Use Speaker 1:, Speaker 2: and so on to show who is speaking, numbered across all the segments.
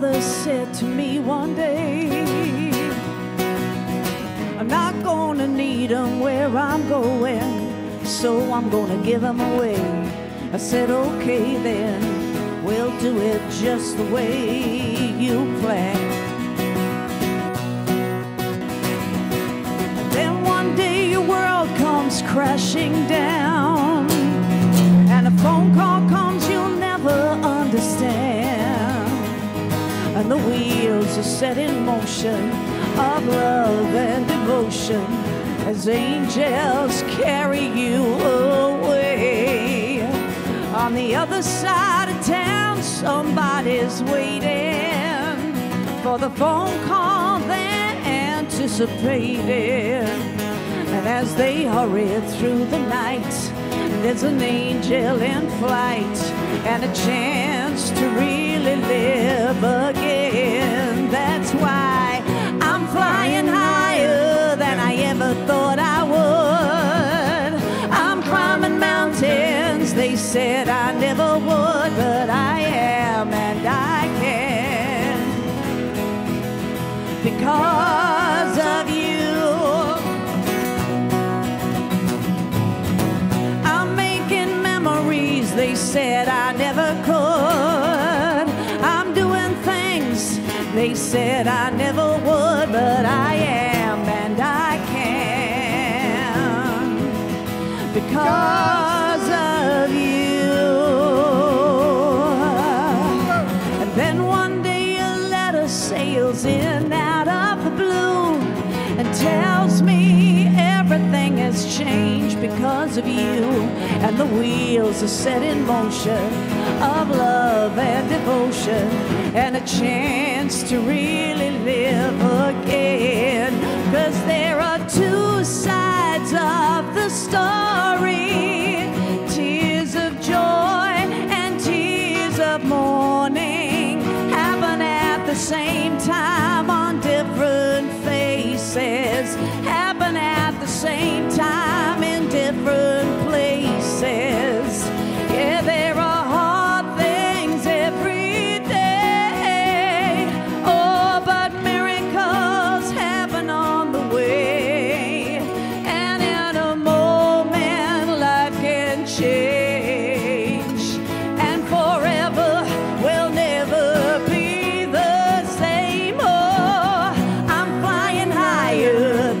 Speaker 1: Jesus said to me one day, I'm not gonna need 'em where I'm going, so I'm gonna give 'em away. I said, okay then, we'll do it just the way you planned. Then one day your world comes crashing down, and a phone call comes And the wheels are set in motion of love and devotion as angels carry you away. On the other side of town, somebody's waiting for the phone call they're anticipating. And as they hurry through the night, there's an angel in flight and a chance to really live mountains they said I never would, but I am and I can because of you. I'm making memories they said I never could. I'm doing things they said I never would, but I am and I can because tells me everything has changed because of you. And the wheels are set in motion of love and devotion and a chance to really live again. Cause there are two sides of the story faces,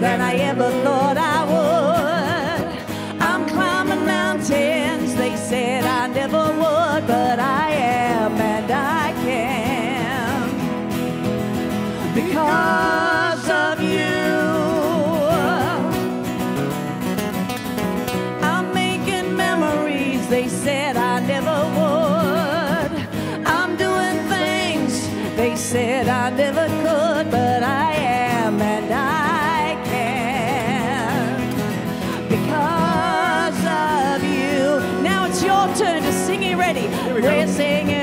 Speaker 1: than I ever thought I would. I'm climbing mountains they said I never would, but I am and I can because of you. I'm making memories they said I never would. I'm doing things they said I never could, but I am ready. We're singing.